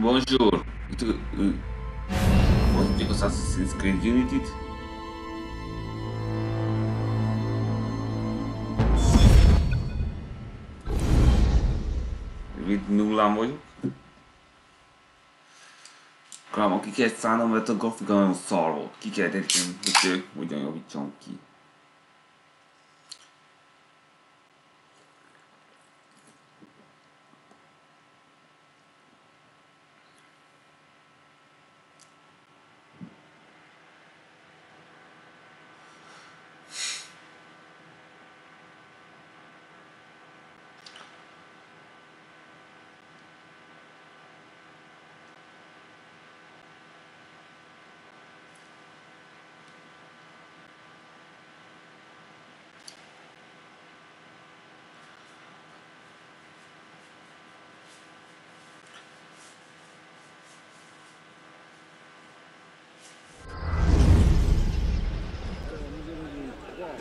Bonjour. Tu, uh, fi cu Assassin's Creed Unity? Mit nullán vagyok? Kráma, ki kell szállnom, mert a grafika nagyon szar volt. Kell tettem, hogy hogyan javítsam ki.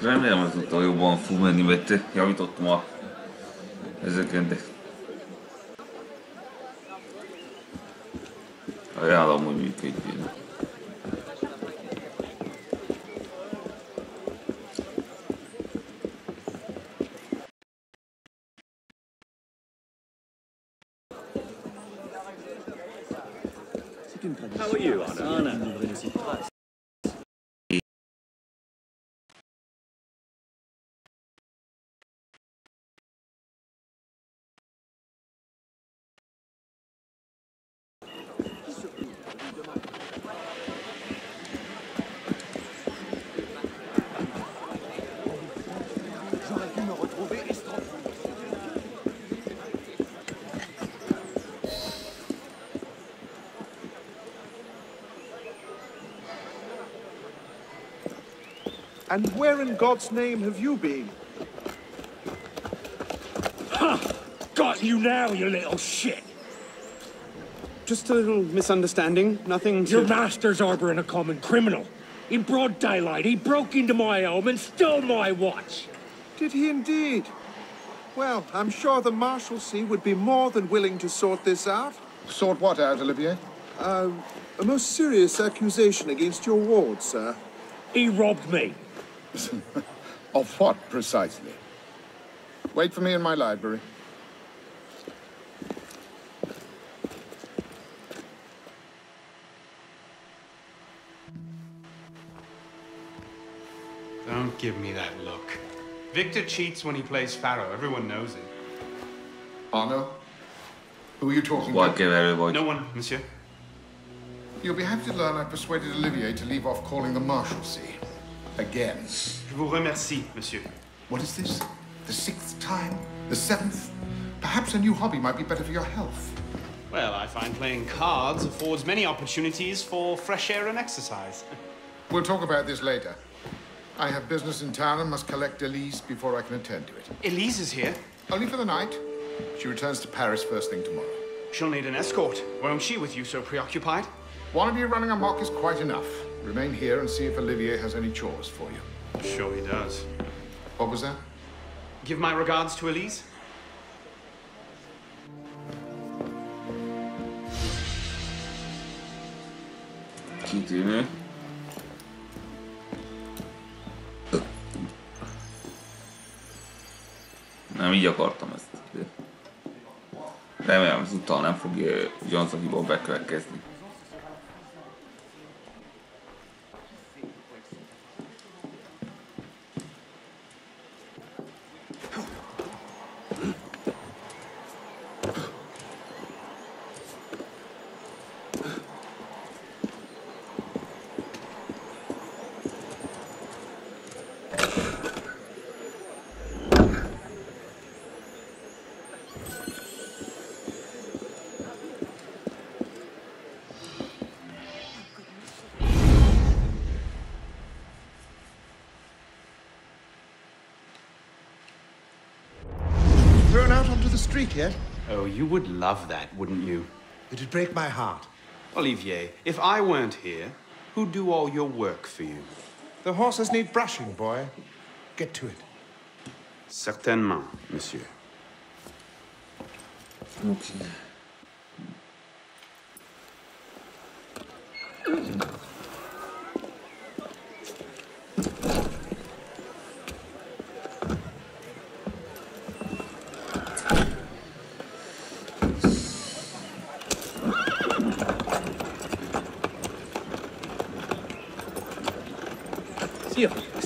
Treeneemansa toivoo vaan Fumen nimetty ja vitottamaan esikenttä. Ja jäällä on mun mikä kiinni. And where in God's name have you been? Got you now, you little shit! Just a little misunderstanding. Nothing to... Your master's harboring a common criminal. In broad daylight, he broke into my home and stole my watch. Did he indeed? Well, I'm sure the Maréchaussée would be more than willing to sort this out. Sort what out, Olivier? Uh, a most serious accusation against your ward, sir. He robbed me. of what, precisely? Wait for me in my library. Don't give me that look. Victor cheats when he plays Pharaoh. Everyone knows it. Arno? Who are you talking What to? give everybody? No one, monsieur. You'll be happy to learn I persuaded Olivier to leave off calling the Maréchaussée. Again. Je vous remercie, monsieur. What is this? The sixth time? The seventh? Perhaps a new hobby might be better for your health. Well, I find playing cards affords many opportunities for fresh air and exercise. We'll talk about this later. I have business in town and must collect Elise before I can attend to it. Elise is here. Only for the night. She returns to Paris first thing tomorrow. She'll need an escort. Won't she, with you so preoccupied? One of you running amok is quite enough. Remain here and see if Olivier has any chores for you. Sure he does. What was that? Give my regards to Elise. Kitűnő. Nem így akartam ezt. Remélem, az utal nem fog ö, ugyanaz a hiba bekövetkezni. Out onto the street yet? Oh, you would love that, wouldn't you? It'd break my heart. Olivier, if I weren't here, who'd do all your work for you? The horses need brushing, boy. Get to it. Certainement, monsieur. Oké.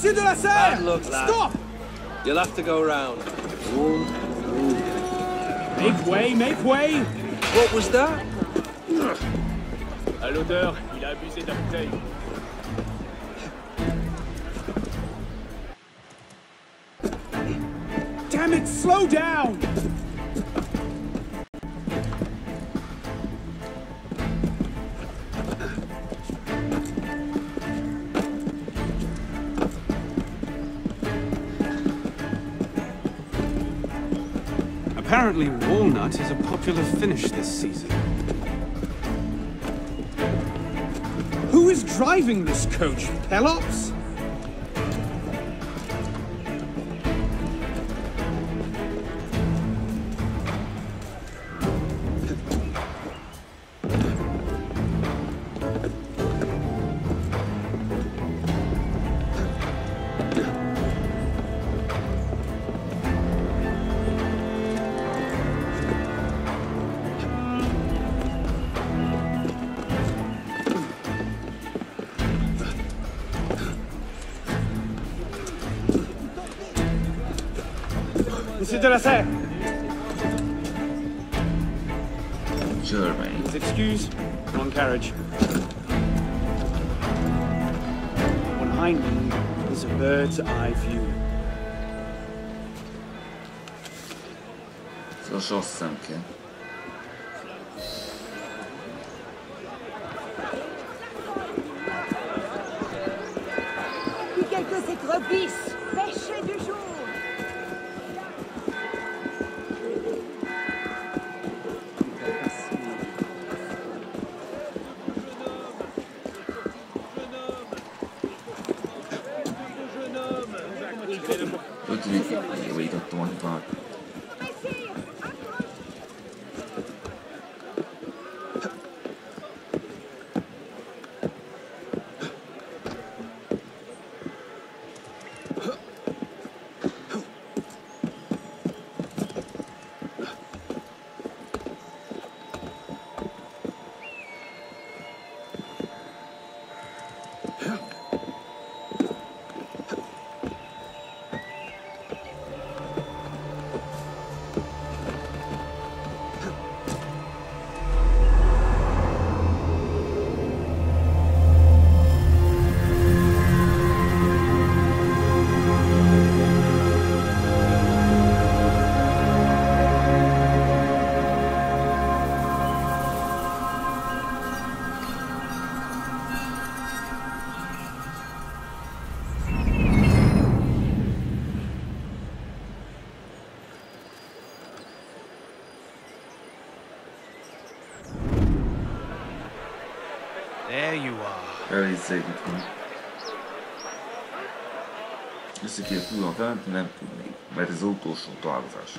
Monsieur de la Serre! Bad luck, lad. Stop! You'll have to go round. Make way, make way! What was that? À l'odeur, il a abusé de la bouteille. Damn it, slow down! Walnut is a popular finish this season. Who is driving this coach? Pelops? Monsieur de la Serre, Germany. Excuse. Wrong carriage. Behind me is a bird's eye view. Ez a sossz importante, né? né? mas resultou, resultados, acho.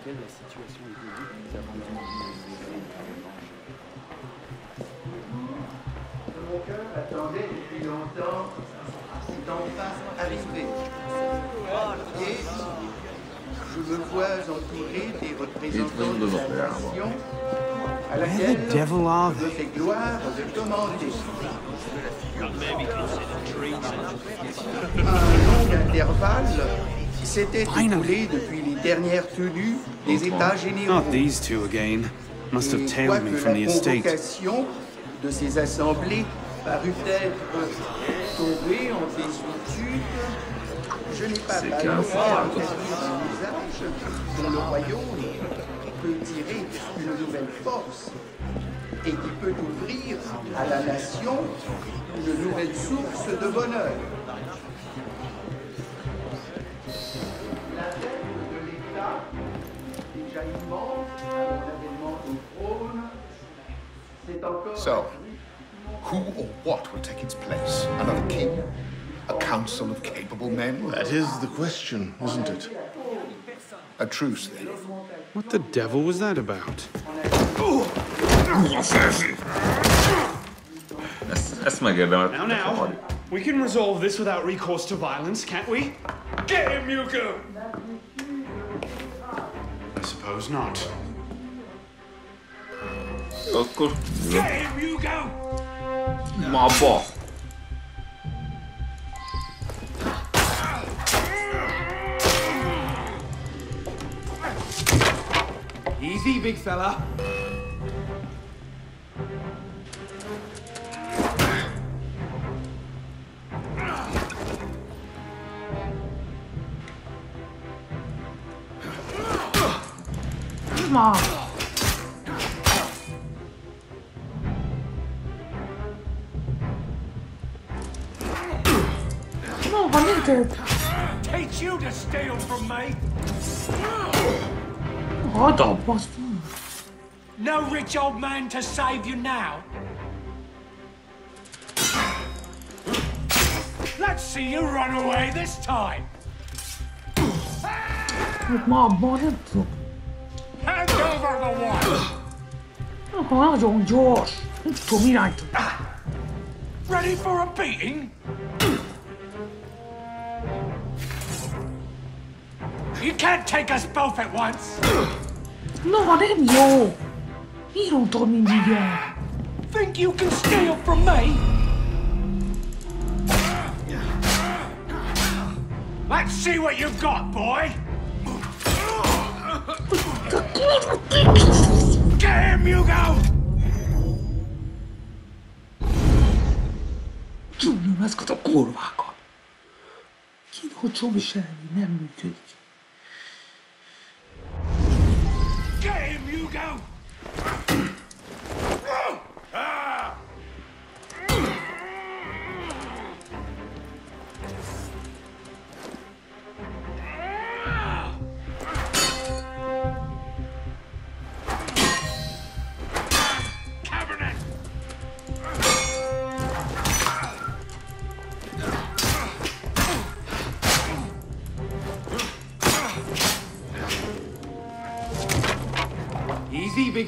Oké. Messieurs, monsieur Guetto Mon cœur attendait depuis longtemps c'est enfin arrivé. Et je me vois entouré des représentants de la nation à laquelle je me fais gloire de commander. Un long intervalle s'était écoulé depuis les dernières tenues des États généraux. Not these two again. Must have tailed me from la the estate. convocation de ces assemblées parut être tombée en désuétude, je n'ai pas à un dont le royaume peut tirer une nouvelle force et qui peut ouvrir à la nation une nouvelle source de bonheur. So, who or what will take its place? Another king? A council of capable men? That is the question, isn't it? A truce, then. What the devil was that about? Ezt, ezt megérdemelt. Now, now, we can resolve this without recourse to violence, can't we? Get him, Hugo! I suppose not. Akkor... Get him, Hugo! Ma ba! Easy, big fella. Teach you to steal from me! No rich old man to save you now. Let's see you run away this time. Hand over the wine. Ready for a beating? You can't take us both at once. Nobody in you. Miro tomi jigyo. Think you can steal from me? Let's see what you've got, boy. Get him, Hugo! Gyújjon ezeket a kurvákat! Kínálcsom viselni, nem működik.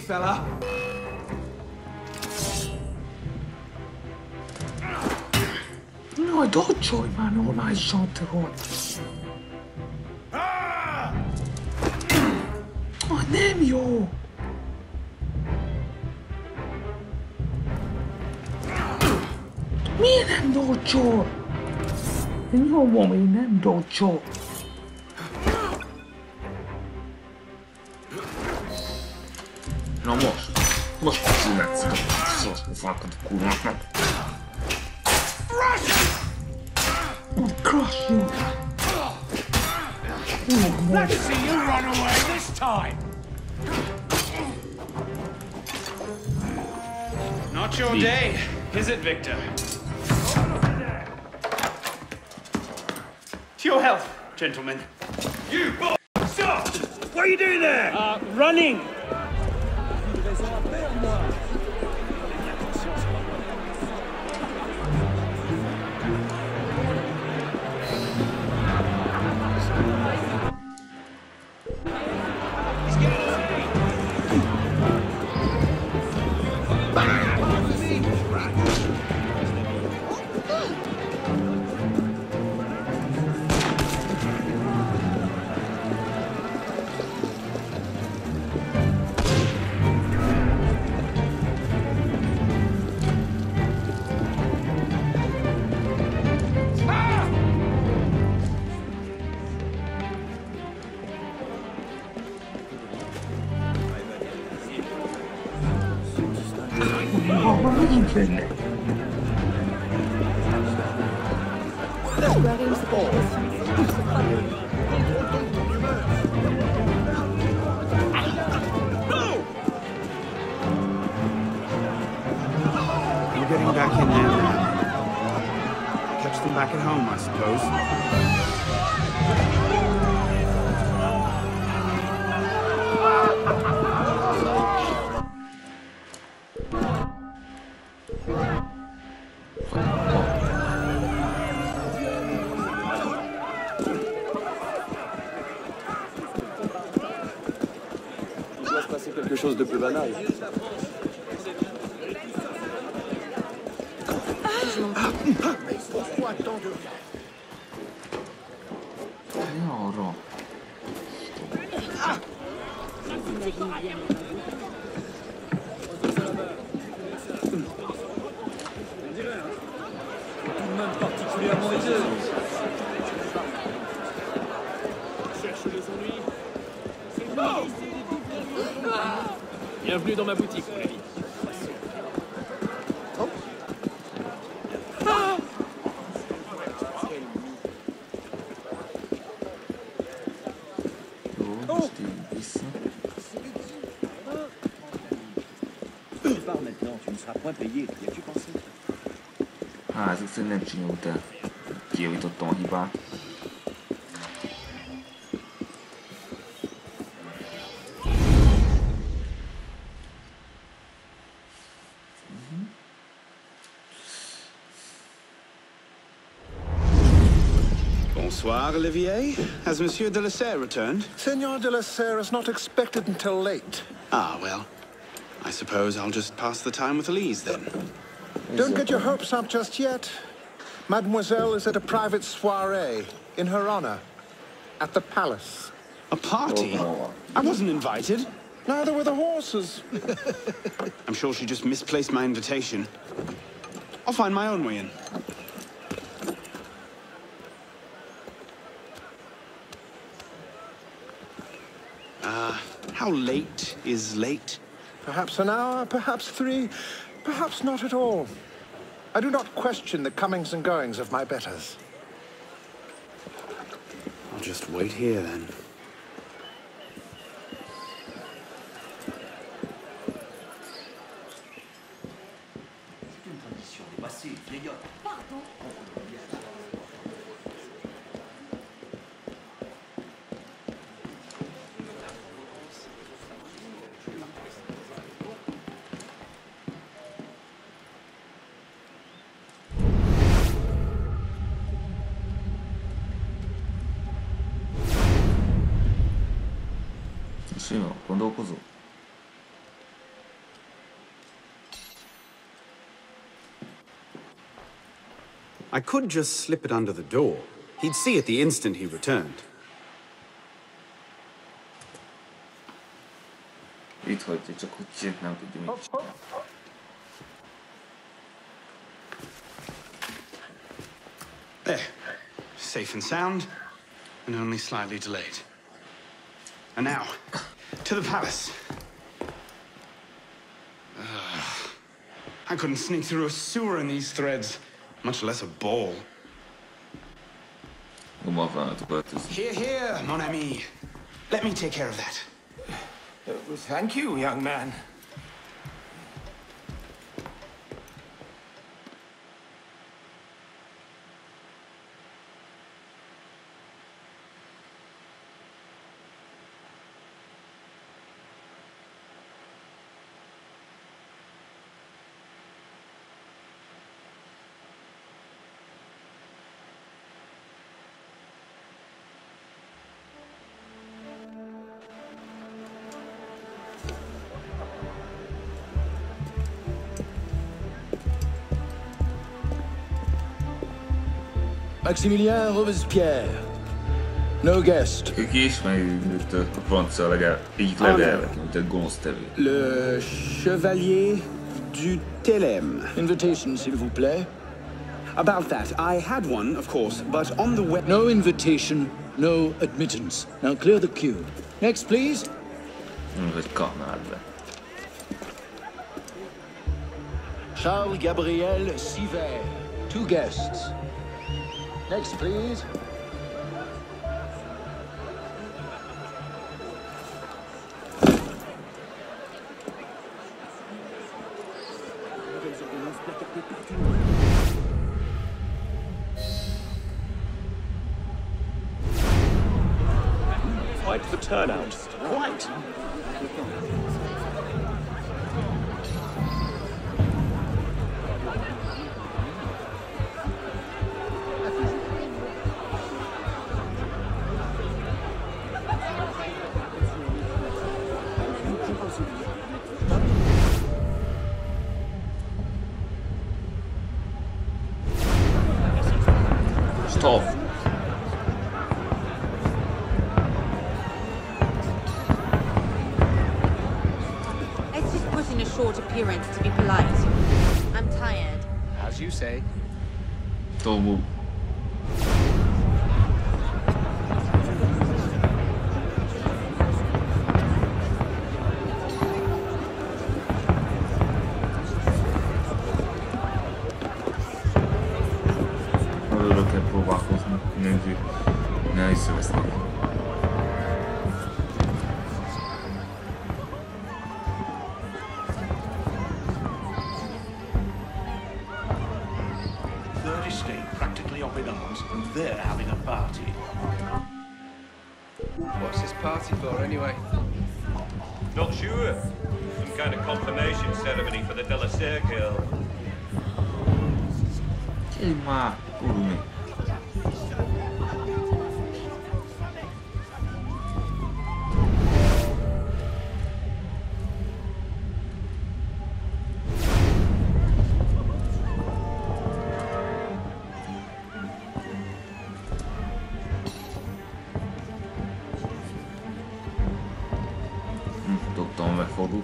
fella. No, don't join, man. All my shot, Ah! Oh, name you. Me and them don't join. And you your me and them don't join. Gentlemen. Chose de plus banal. Pars maintenant, tu ne seras point payé. Y as-tu pensé Á, ezek szerint nem csinyult el. Kijavítottam a hibát. Bonsoir, Olivier. Has Monsieur de la Serre returned? Senor de la Serre is not expected until late. Ah, well. I suppose I'll just pass the time with Elise then. Don't get your hopes up just yet. Mademoiselle is at a private soiree in her honor at the palace. A party? I wasn't invited. Neither were the horses. I'm sure she just misplaced my invitation. I'll find my own way in. Uh, how late is late? Perhaps an hour, perhaps three, perhaps not at all. I do not question the comings and goings of my betters. I'll just wait here then. I could just slip it under the door. He'd see it the instant he returned. There. Safe and sound, and only slightly delayed. And now, to the palace. I couldn't sneak through a sewer in these threads, much less a ball. Here, here, mon ami. Let me take care of that. Uh, thank you, young man. Maximilien Robespierre. No guest. Ők ismerjük itt a francia legalább így levelek, mint gonosztevő. Le Chevalier du Telem. Invitation, s'il vous plaît. About that, I had one, of course, but on the way... No invitation, no admittance. Now clear the queue. Next, please. Hogy kanál be. Charles Gabriel Siver. Two guests. Next, please. Quite the turnout. Quite. toma fogo.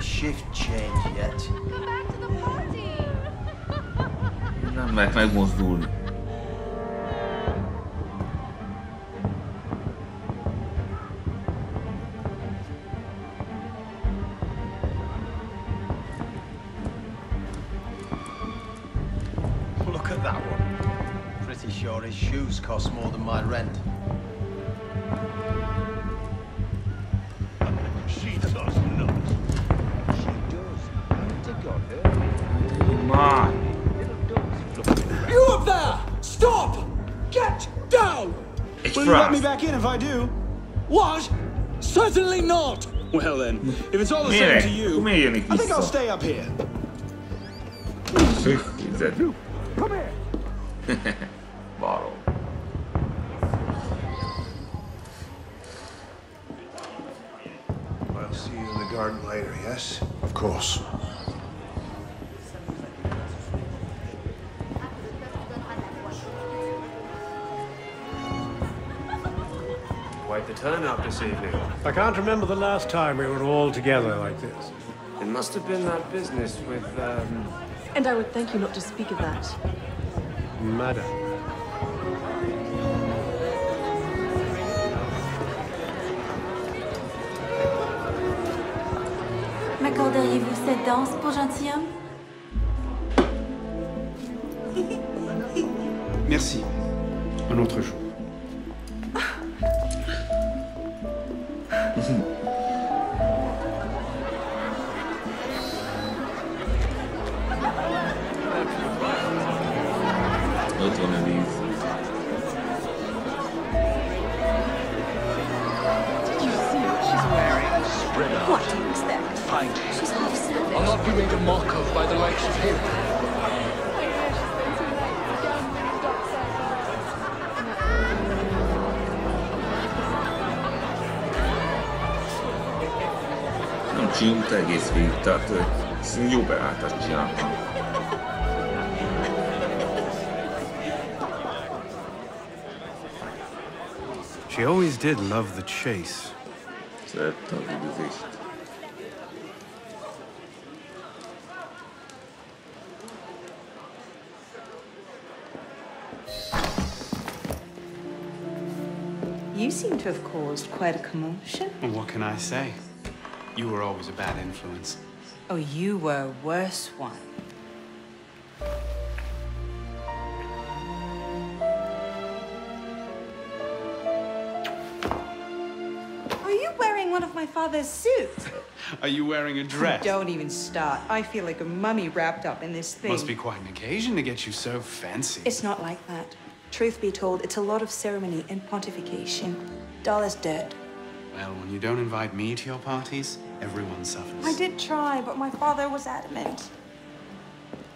Shift change yet. Come back to the party. Nem meg megmozdulni. If I do? What? Certainly not! Well then, if it's all the same to you, I think I'll stay up here. I can't remember the last time we were all together like this. It must have been that business with, um... And I would thank you not to speak of that. Madam. M'accorderiez-vous cette danse pour gentilhomme Merci. Un autre jour. Tehát ö, ezt jó beálltást csináltam. She always did love the chase. Szerette az üldözést. You seem to have caused quite a commotion. Well, what can I say? You were always a bad influence. Oh, you were a worse one. Are you wearing one of my father's suits? Are you wearing a dress? Don't even start. I feel like a mummy wrapped up in this thing. Must be quite an occasion to get you so fancy. It's not like that. Truth be told, it's a lot of ceremony and pontification. Dull as dirt. Well, when you don't invite me to your parties, everyone suffers. I did try, but my father was adamant.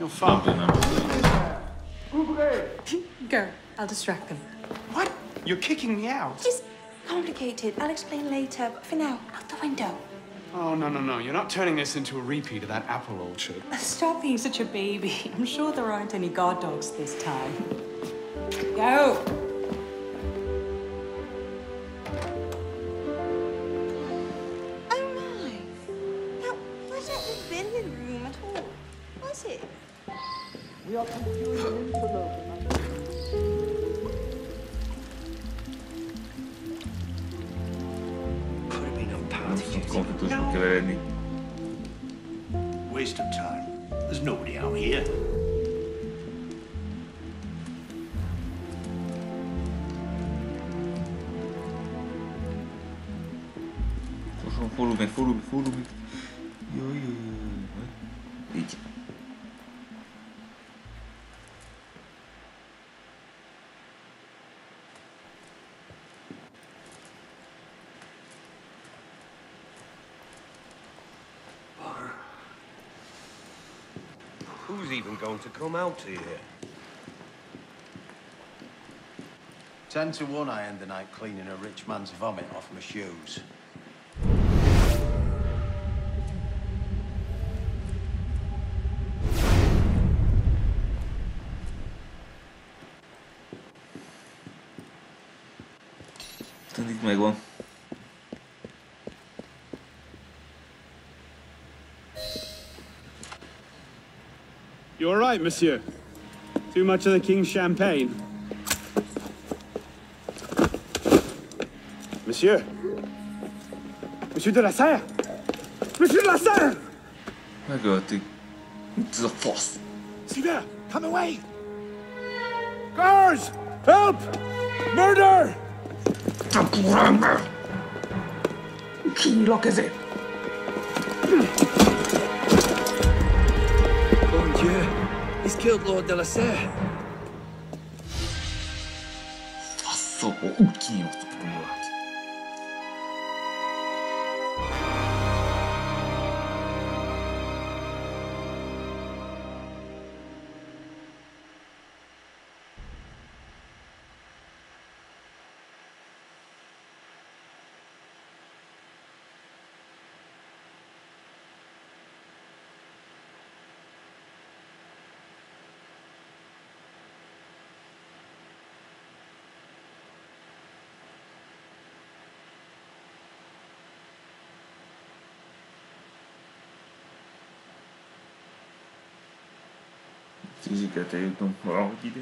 Your father? Go. I'll distract them. What? You're kicking me out? It's complicated. I'll explain later, but for now, out the window. Oh, no, no, no. You're not turning this into a repeat of that apple orchard. Stop being such a baby. I'm sure there aren't any guard dogs this time. Go. Going to come out here? Ten to one I end the night cleaning a rich man's vomit off my shoes. Right, monsieur? Too much of the king's champagne? Monsieur? Monsieur de la Serre? Monsieur de la Serre! Megöltük. Mit ez a fasz? See there! Come away! Guards! Help! Murder! The kurva ember! Kinyíl a kezét! Mon Dieu, he's killed Lord de la Serre. Faszom, úgy kinyomtuk a kurvát. física telecomprogide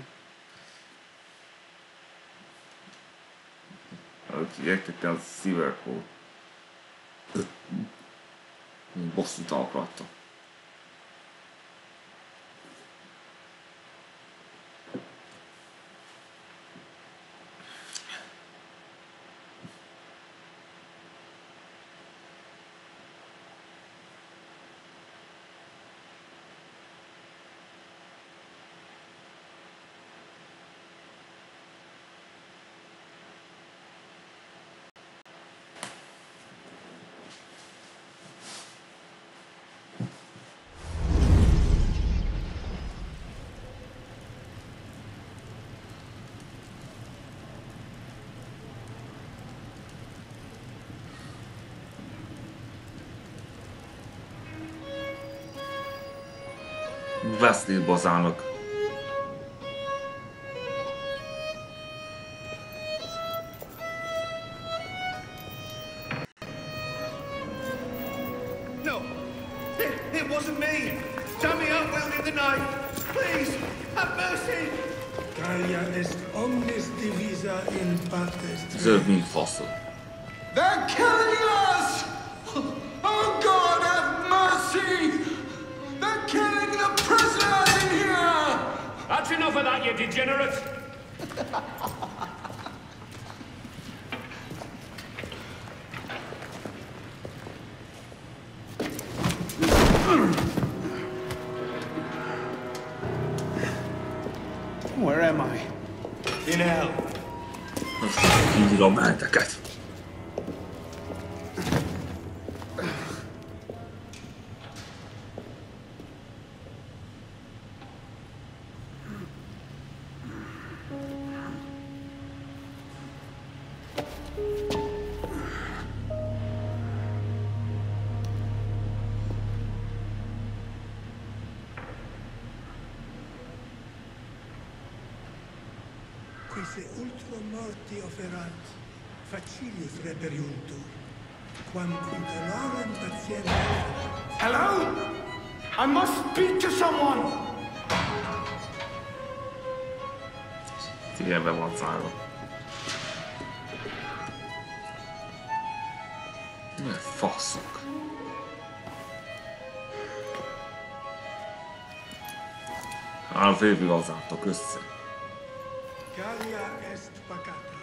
electrical circle bosszút alkatta. Wesley Bozának te offerant facilius reperiuntur, quam cutelorem patientum. Hello? I must speak to someone! Ti deve ammazzarlo. Eh, Fossoc. Avevi ah, usato questo. Gallia est pacata.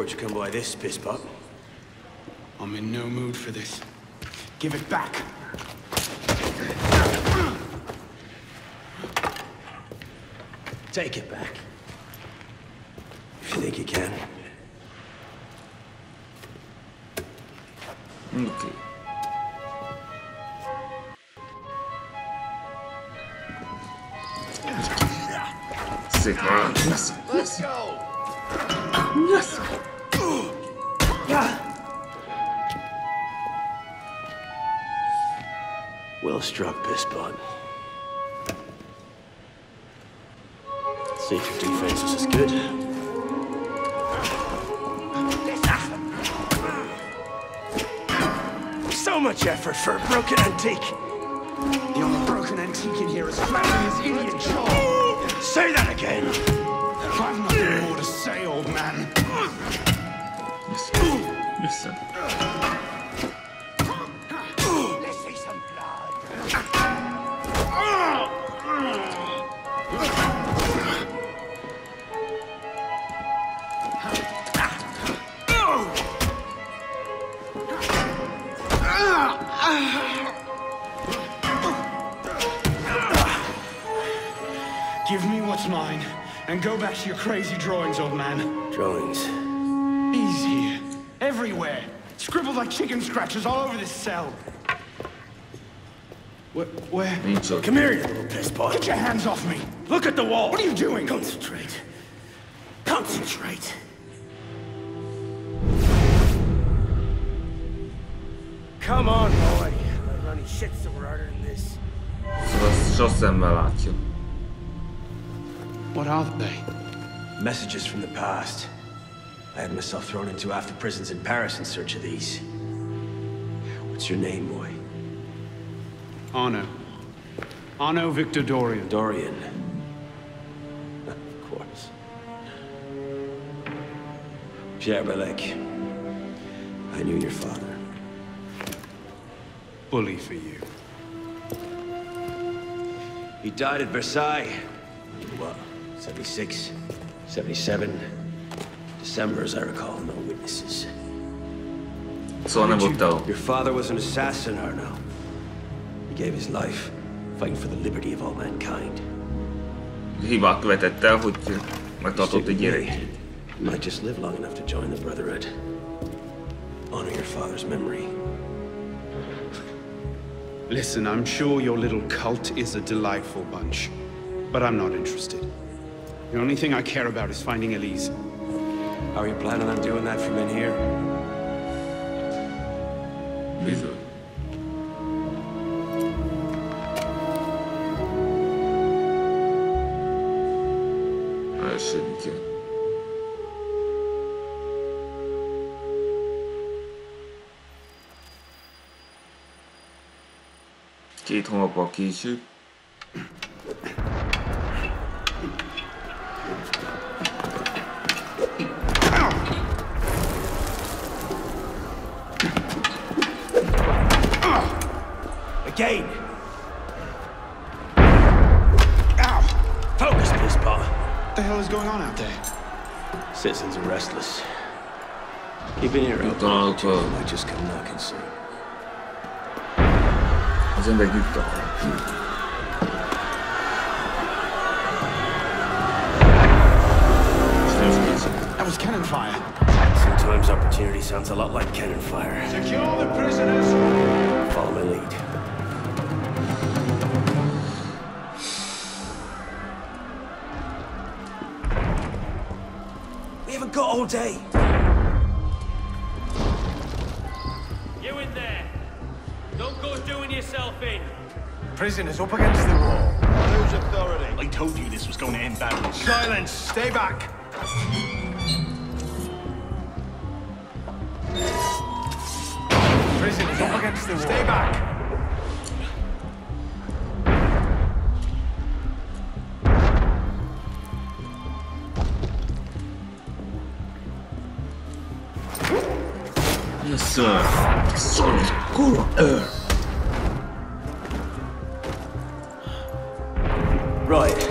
Where'd you come by this, piss pup? in no mood for this. Give it back! Take it back. And go back to your crazy drawings, old man. Drawings? Easy. Everywhere. Scribbled like chicken scratches all over this cell. Where? where? Okay. Come here, you little piss boy. Get your hands off me. Look at the wall. What are you doing? Concentrate. Concentrate. Come on, boy. I run any shit so harder than this. Co z szosem. Messages from the past. I had myself thrown into after prisons in Paris in search of these. What's your name, boy? Arno. Arno Victor Dorian. Dorian. of course. Pierre Bellec. I knew your father. Bully for you. He died at Versailles. What? 76? 77? December, as I recall, no witnesses. Szóval nem volt Teo. Your father was an assassin, Arno. He gave his life, fighting for the liberty of all mankind. Hibát követett el, hogy megtartott egy gyerekét. You might just live long enough to join the Brotherhood. Honor your father's memory. Listen, I'm sure your little cult is a delightful bunch, but I'm not interested. The only thing I care about is finding Elise. How are you planning on doing that from in here? Bizony. Elsődik. Két hónappal később. Again! Citizens are restless. Keep an ear Nyugtalan open. autóval Might just come knocking soon. az ember nyugtalan. És nem is. That was cannon fire. Sometimes opportunity sounds a lot like cannon fire. Secure the prisoners. Follow my lead. Day. You in there! Don't go doing yourself in! Prisoners up against the wall. Whose authority? I told you this was going to end badly. Silence! Stay back! Prisoners up against the wall. Stay back! Right.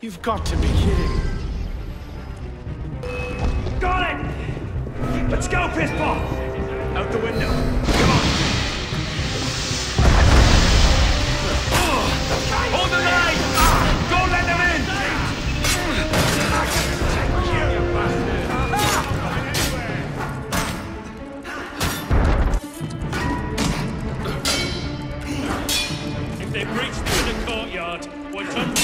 You've got to be kidding. Got it! Let's go, Pissball! Out the window. Come on! Hold the line! Don't let them in! If they breach the courtyard, we're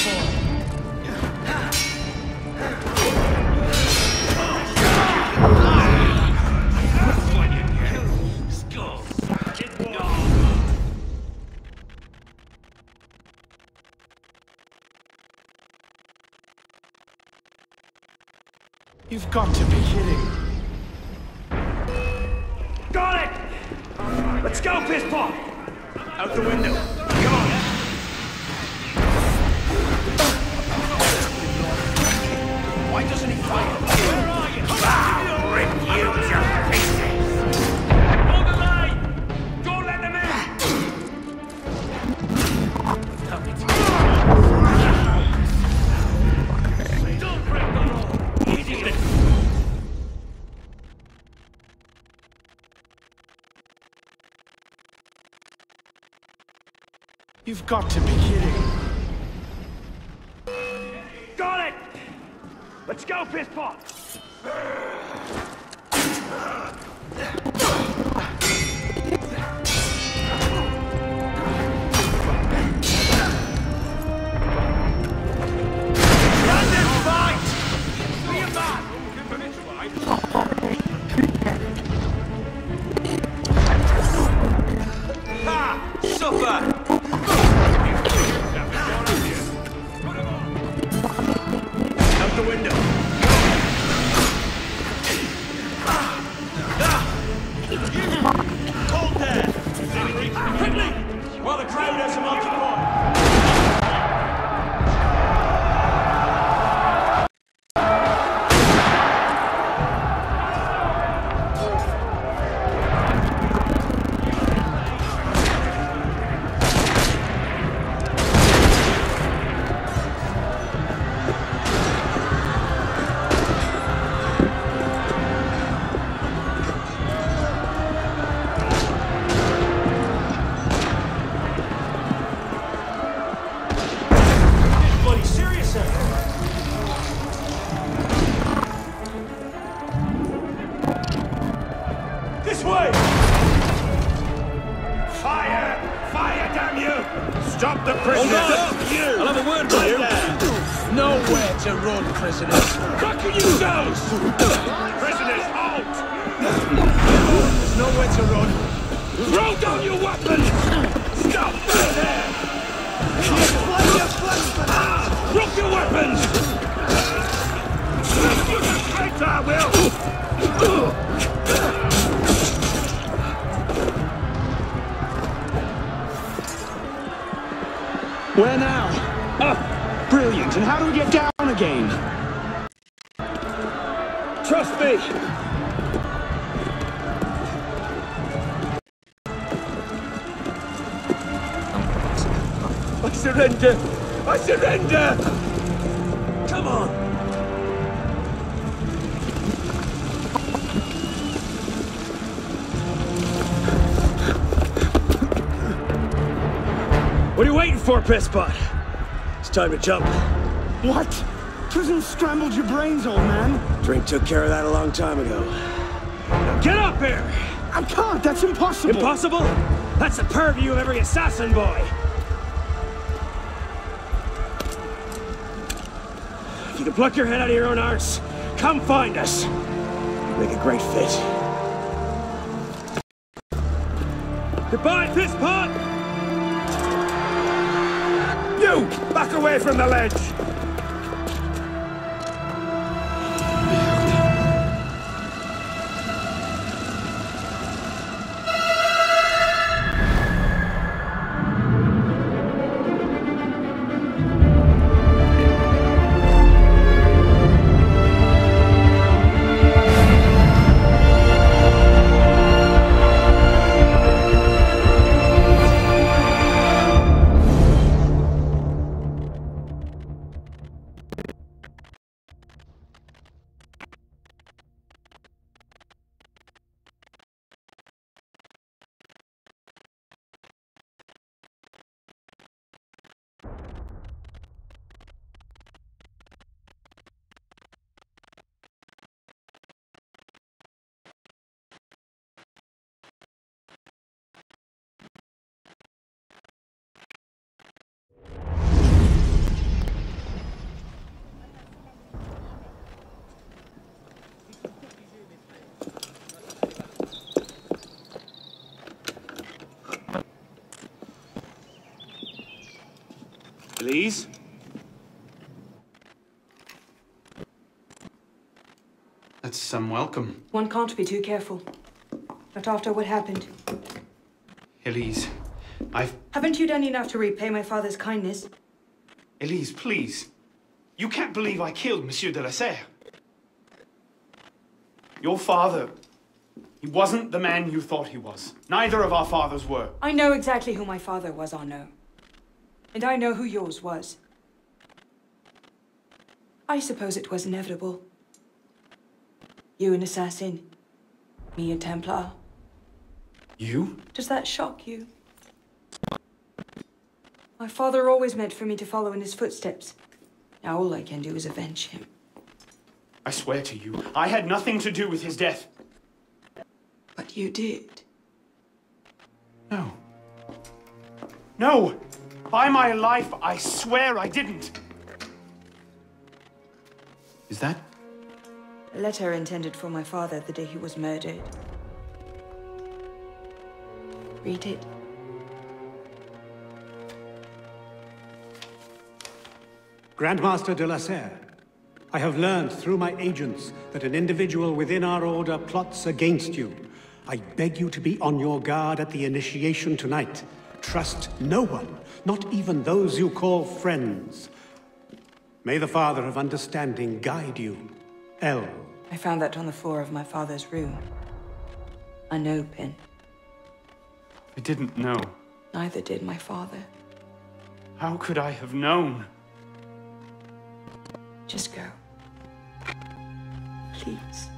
got to be kidding. Got it! Let's go, Pissball! Out the window. Got to be kidding. Got it! Let's go, Pissball! Surrender! I surrender! Come on! What are you waiting for, Pisspot? It's time to jump. What? Prison scrambled your brains, old man. Drink took care of that a long time ago. Now get up here! I can't. That's impossible. Impossible? That's the purview of every assassin boy. If you can pluck your head out of your own arse, come find us. You Make a great fit. Goodbye, Pisspot! You! Back away from the ledge! Please? That's some welcome. One can't be too careful. Not after what happened. Elise, I've... Haven't you done enough to repay my father's kindness? Elise, please. You can't believe I killed Monsieur de la Serre. Your father... He wasn't the man you thought he was. Neither of our fathers were. I know exactly who my father was, Arno. And I know who yours was. I suppose it was inevitable. You an assassin, me a Templar. You? Does that shock you? My father always meant for me to follow in his footsteps. Now all I can do is avenge him. I swear to you, I had nothing to do with his death. But you did. No. No! By my life, I swear I didn't. Is that? A letter intended for my father the day he was murdered. Read it. Grandmaster de la Serre, I have learned through my agents that an individual within our order plots against you. I beg you to be on your guard at the initiation tonight. Trust no one, not even those you call friends. May the Father of Understanding guide you. L. I found that on the floor of my father's room. Unopened. I didn't know. Neither did my father. How could I have known? Just go. Please.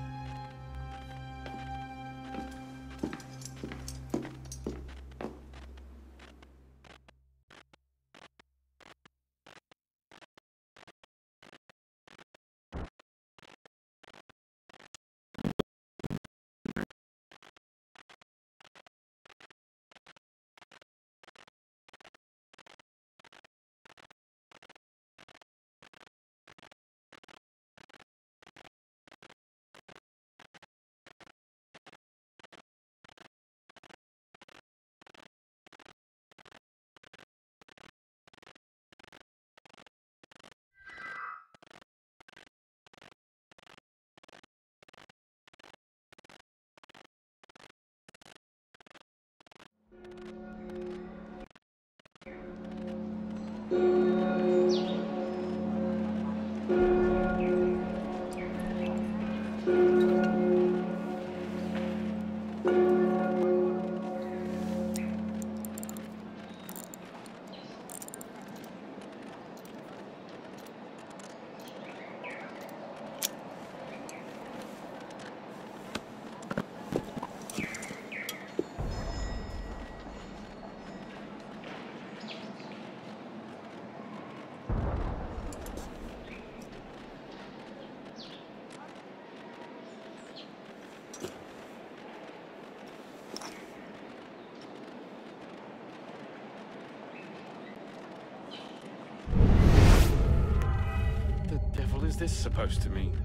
This supposed to mean?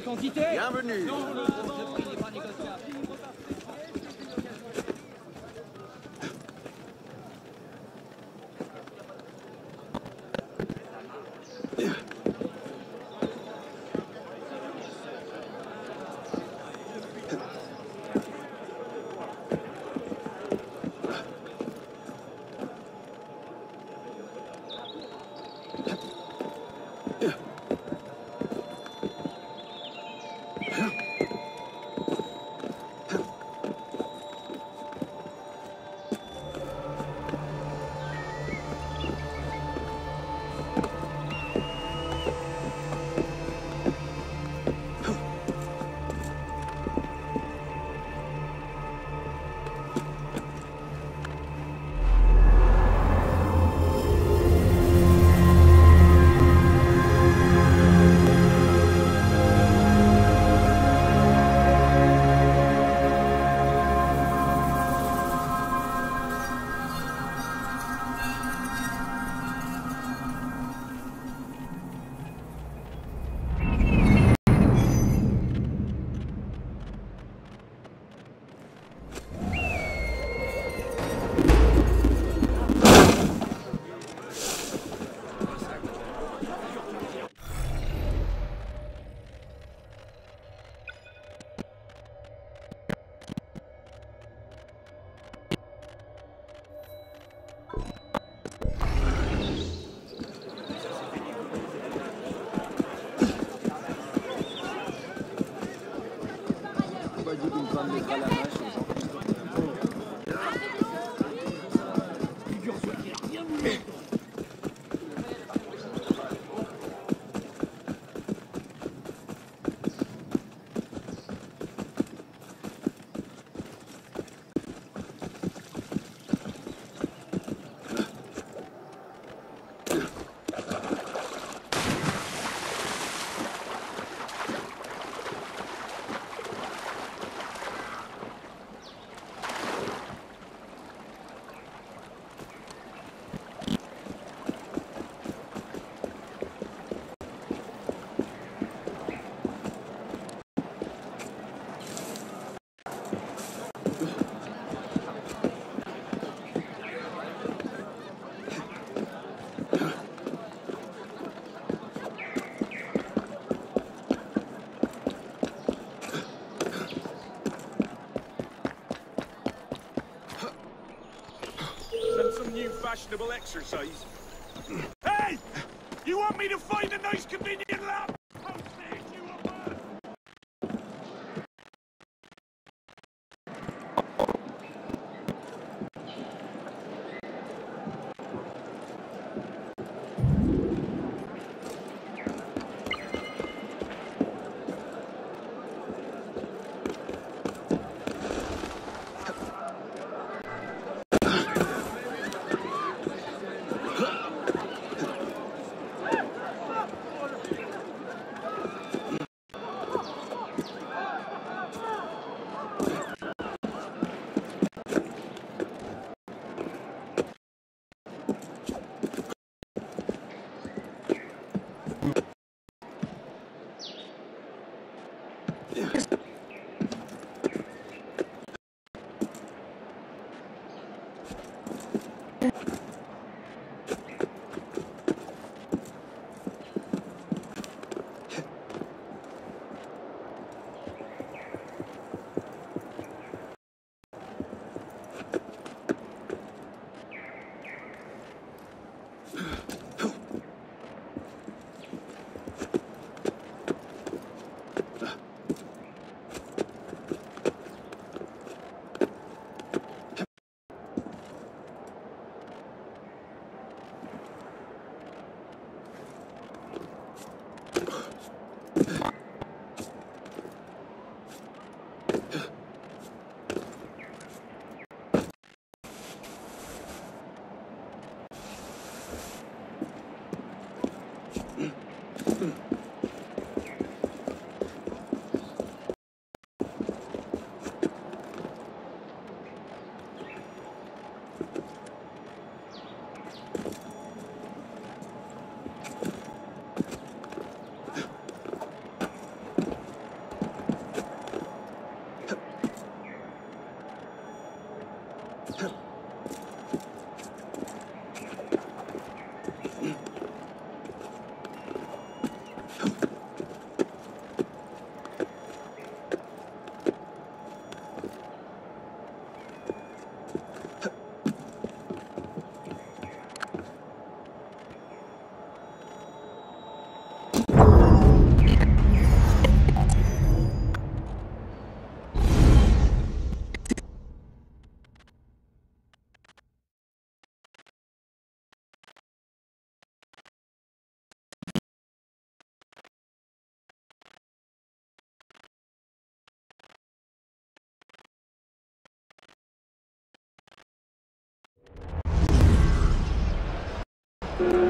Quantité Bienvenue. Send fashionable exercise. Hey! You want me to find a nice convenient lab? Sécurité